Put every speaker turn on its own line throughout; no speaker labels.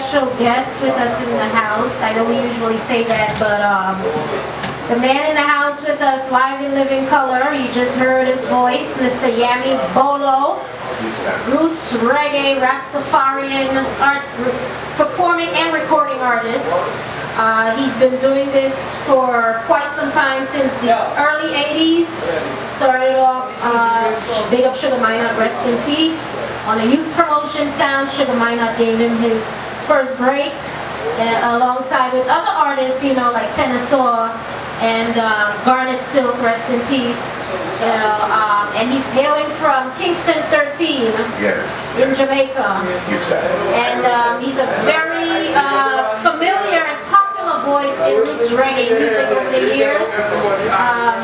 special guest with us in the house. I we usually say that, but um, the man in the house with us, live in living color, you just heard his voice, Mr. Yami Bolo. Roots reggae, Rastafarian art, performing and recording artist. Uh, he's been doing this for quite some time, since the early 80s. Started off, uh, Big Up Sugar Minott, rest in peace. On a youth promotion sound, Sugar Minott gave him his first break, uh, alongside with other artists, you know, like Tenor Saw and uh, Garnet Silk, rest in peace. You know, um, and he's hailing from Kingston 13
Yes.
in Jamaica.
Give that.
And um, he's a very uh, familiar and popular voice in roots reggae music over the years. Um,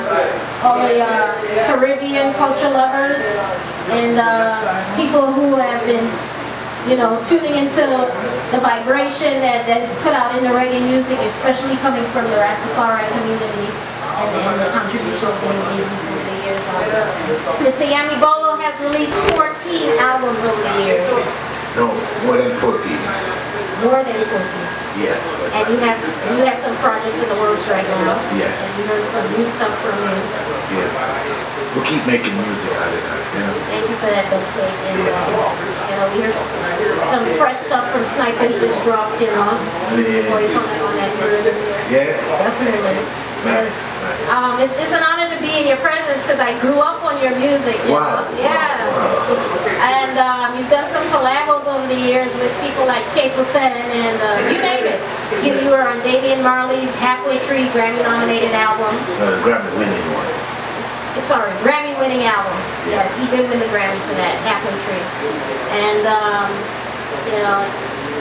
all the uh, Caribbean culture lovers and uh, people who have been, you know, tuning into the vibration that, that is put out in the reggae music, especially coming from the Rastafari community and, and the contributions they made over the years. Mr. Yami Bolo has released 14 albums over the years.
No, more than 14.
More than 14.
Yes.
And you have you have some projects in the works right now.
Yes.
And you heard some new stuff from you.
Yeah. We keep making music all the time, you know?
Thank you for that, dub plate. And uh, you know, we heard some fresh stuff from Sniper he just dropped, you know.
Yeah.
Voice on that on that version.
Yeah.
Definitely.
Nice, nice.
Um, it's, it's an honor to be in your presence because I grew up on your music. You
Wow.
Know? Yeah. And um, you've done some collabos over the years with people like Capleton and uh, you name it. You, you were on Damian Marley's Halfway Tree Grammy-nominated album.
Uh, Grammy winning one.
Sorry, Grammy-winning album. Yes, he did win the Grammy for that, Halfway Tree. And um, you know,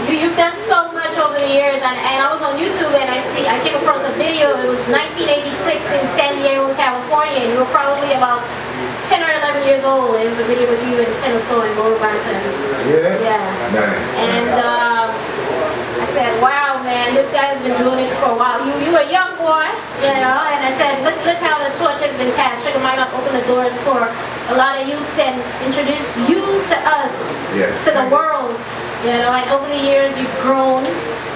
you, you've done so much over the years, and, and I was on YouTube and I see I came across a video. It was 1986 in San Diego, California, and you were probably about 10 or 11 years old. It was a video with you in Tenor Saw and Burro Banton.
Yeah?
Yeah.
Nice.
And um, I said, wow, man, this guy's been doing it for a while. You, you were a young boy, you know, and I said, look, look how the torch has been passed. Sugar Minott open the doors for a lot of youths and introduce you to us,
Yes.
to the world, you know, and over the years you've grown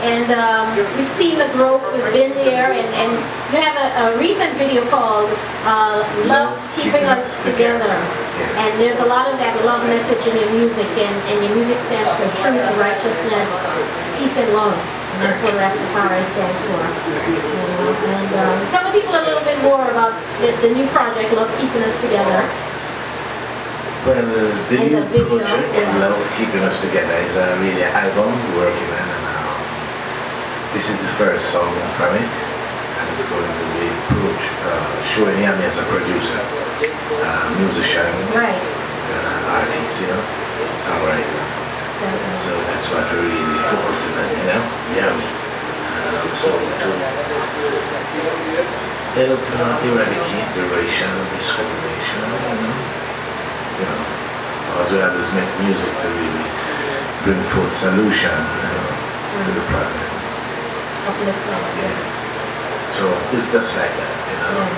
and um, you've seen the growth, we've been there, and, and you have a, a recent video called uh, Love Keeping Us Together. And there's a lot of that love message in your music, and, and your music stands for truth, righteousness, peace, and love. And that's what Rastafari stands for. You know, And um, tell the people a little bit more about the, the new project, Love Keeping Us Together.
Well, uh, the new
the video,
project,
yeah.
Love Keeping Us Together, is a really album we're working on. And, uh, this is the first song from it. And we're going to be approach, uh, showing Yami as a producer, uh, musician,
Right.
and an artist, you know, songwriter. So that's what we're really focusing on, you know, Yami. And also to help uh, eradicate the racial discrimination, you know. You know, as well as make music to really bring forth solution you know, to the problem. Yeah. So it's just like that, you know.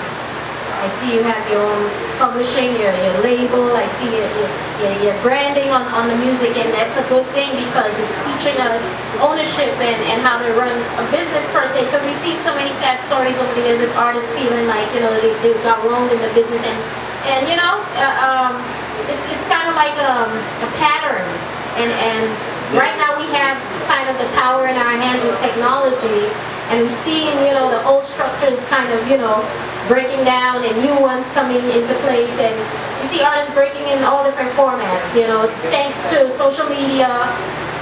I see you have your own publishing, your, your label, I see your, your, your, branding on, on the music and that's a good thing because it's teaching us ownership and, and how to run a business per se because we see so many sad stories over the years of artists feeling like, you know, they, they got wronged in the business. And, and you know, uh, um, it's, it's kind of like um, a pattern. And, and right now we have kind of the power in our hands with technology and seeing, you know, the old structures kind of, you know, breaking down and new ones coming into place and you see artists breaking in all different formats, you know, thanks to social media,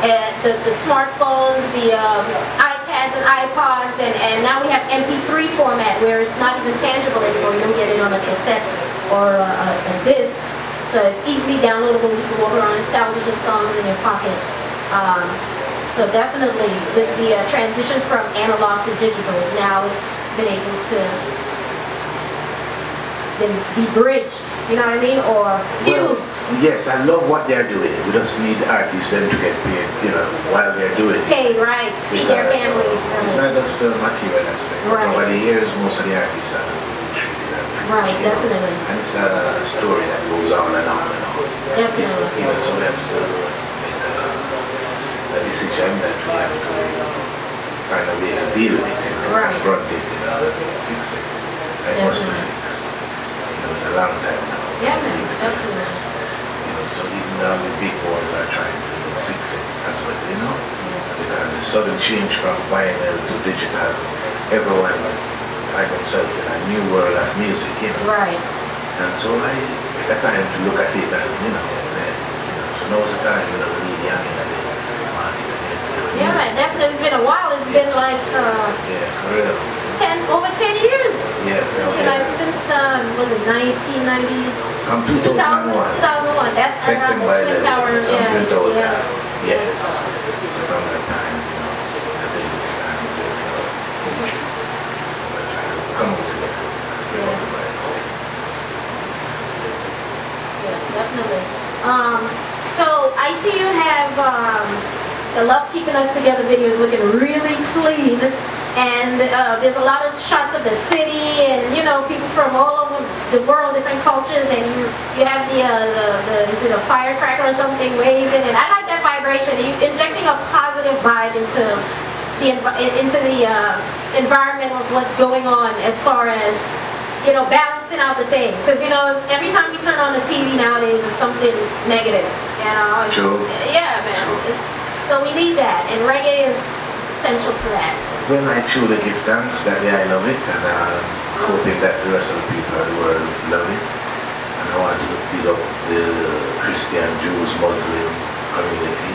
and the, the smartphones, the um, iPads and iPods, and, and now we have MP3 format where it's not even tangible anymore. You don't get it on a cassette or a, a, a disc. So it's easily downloadable. You can walk around with thousands of songs in your pocket. Um, so definitely, with the uh, transition from analog to digital, now it's been able to then be bridged, you know what I mean, or
Well,
fused.
yes, I love what they're doing. We just need artists then to get paid, you know, while they're doing it.
paid, right, feed their families.
It's not just the material aspect.
Right.
Over the years, most of the artists are.
Right,
you know.
definitely.
And it's a story that goes on and on and on.
Definitely.
You know, so to make a, a decision that we have to find a way to deal with it, know,
Right.
confront it, you know, and fix it. It must be
Definitely.
fixed. You know, it's a long time now.
Yeah, man,
to
definitely.
You know, so even now the big boys are trying to fix it as well, you know? Because the sudden change from vinyl to digital, everyone find themselves in a new world of music, you know?
Right.
And so I a time to look at it and, you know, say, you know, so now's the time, you know, we need young in the market again. you know,
Yeah, definitely. It's been a while. It's been like uh,
Yeah, real.
10, over 10 years.
Yeah,
Since,
yeah.
like, since um, was it 1990?
From
2000,
2001.
2001. That's around
Second
the Twin Tower.
from
Yeah. Yes.
Yes. So from that time, you know, I think it's time to, you know, we're trying to come together.
Yes.
what I'm saying.
Yes, definitely. Um, so I see you have um, the Love Keeping Us Together video is looking really clean. And uh, there's a lot of shots of the city and, you know, people from all over the world, different cultures. And you, you have the, uh, the, the, is it a firecracker or something waving. And I like that vibration. You injecting a positive vibe into the, into the uh, environment of what's going on as far as you know, balancing out the thing. Because, you know, every time you turn on the TV nowadays, it's something negative. You know? It's-
True.
Yeah, man. It's, so we need that. And reggae is essential for that.
Well, I truly give thanks that day I love it, and I'm hoping that the rest of the people of the world love it. And I want to big up the Christian, Jews, Muslim community,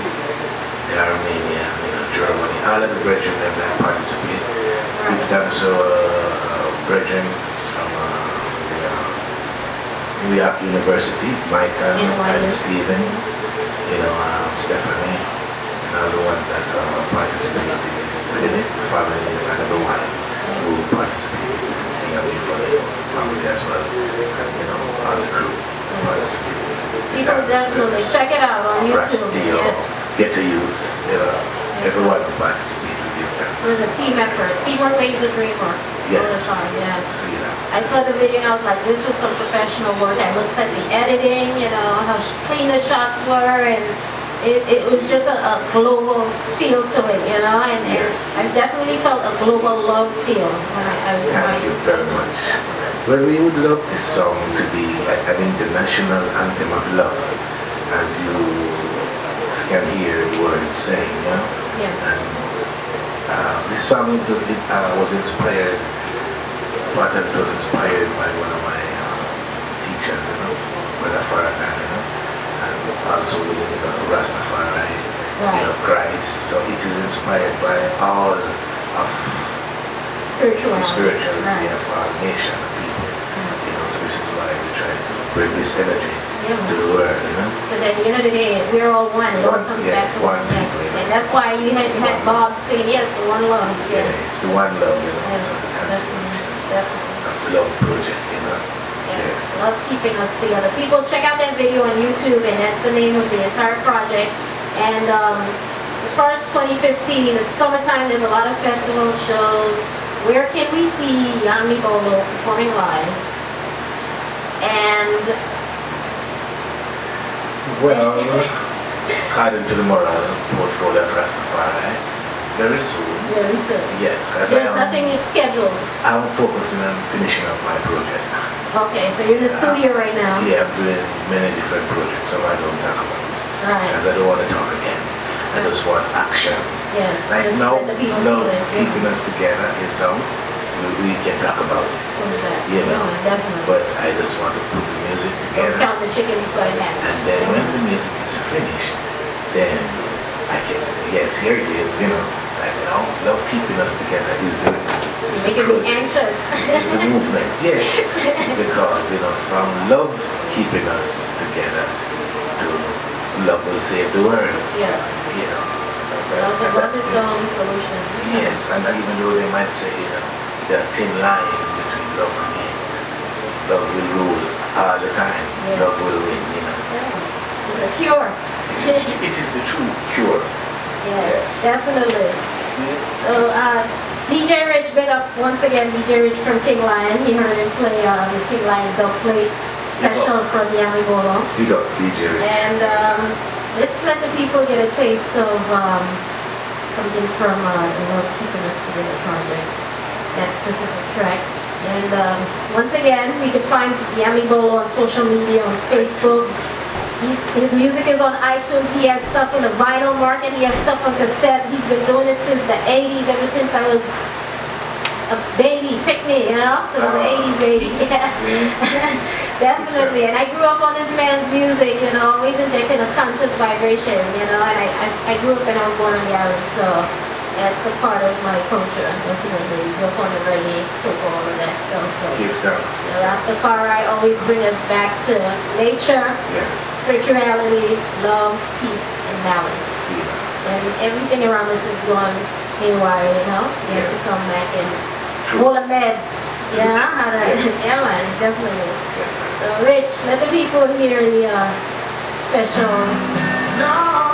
the Armenian, you know, Germany, all of the brethren that participate. Give thanks to uh, brethren from uh, the, uh, New York University, Michael and Stephen, you know, um, Stephanie, all the ones that uh, participated within it, families and everyone who participated, you know, for the family as well, and you know, all the crew participated.
People definitely
uh,
check it out on YouTube.
Rastio,
Yes.
Get to Use, you know, everyone who participated
It was a team effort. Teamwork makes the dream work. The
Yes.
time, yeah.
See that.
I saw the video and I was like, this was some professional work. I looked at the editing, you know, how clean the shots were, and it, it was just a, a global feel to it, you know, and, and
Yes.
I definitely felt a global love feel when I, I I-
Thank you very much. Well, we would love this song to be a- an international anthem of love, as you can hear the words saying, you know.
Yeah.
And uh, this song it, uh, was inspired, part of it was inspired by one of my uh, teachers, you know, Brother Farrakhan, you know, and you know, Rastafari, you know, Christ. So it is inspired by all of
Spirituality.
the spirituality
Right.
of our nation, of people. You know, so this is why we try to bring this energy
Yeah.
to the world, you know.
Because at the end of the day, we're all one. It all comes
yeah,
back to
one
one. Yes.
people, yeah.
And that's why you had, you had Bob saying, yes, for one love.
Yeah, it's the one love, you know,
Yes,
so the
definitely. Definitely.
of the love project, you know.
Love keeping us together. People, check out that video on YouTube, and that's the name of the entire project. And um, as far as 2015, it's summertime. There's a lot of festival shows. Where can we see Yami Bolo performing live? And
Well, according to the moral portfolio of Rastafari, very soon,
very soon.
yes, because I am,
nothing is scheduled.
I'm focusing on finishing up my project.
Okay, so you're in the studio right now.
Yeah, I'm doing many different projects, so I don't talk about it.
Right.
Because I don't want to talk again. I just want action.
Yes.
Right
just
now,
let the people
love
feel it. Yeah.
keeping us together is out. We, we can talk about it.
That?
You know,
Yeah, definitely.
But I just want to put the music
Don't
together.
count the chicken before it happens.
And then when the music is finished, then I can say, yes, here it is, you know. Like, you know, love keeping us together is the, is the
Making me
project,
anxious.
is the movement, yes. Because, you know, from love keeping us together to love will save the world,
Yeah.
you know.
Love,
And
love
that's
is the only solution.
Yes, and even though they might say, you know, the thin line between love and hate, love will rule all the time.
Yeah.
Love will win, you know.
Yeah. It's a cure.
It is the true cure.
Yes, definitely. So, uh, DJ Rich, big up once again, DJ Rich from King Lion. He heard him play uh, the King Lion dub plate special from Yami Bolo.
Big up DJ Rich.
And um, let's let the people get a taste of um, something from uh, the Love Keeping Us Together project, that specific track. And um, once again, we can find Yami Bolo on social media, on Facebook. He's, his music is on iTunes. He has stuff in the vinyl market. He has stuff on cassette. He's been doing it since the 80s, ever since I was a baby, pick me, you know? Because I'm an 80s baby. Yeah. Definitely. And I grew up on this man's music, you know, always injecting a conscious vibration, you know, and I, I, I grew up and I was born in Gary, so that's a part of my culture, definitely. Grew up on the reggae, soca, all of that stuff. So.
Give thanks.
The Rastafari always bring us back to nature,
Yes.
Spirituality, love, peace, and balance. When everything around us is going haywire, you know, we have to come back and hold the meds. Yeah, how to, yeah man, definitely.
Yes, sir.
So Rich, let the people hear the uh, special
No.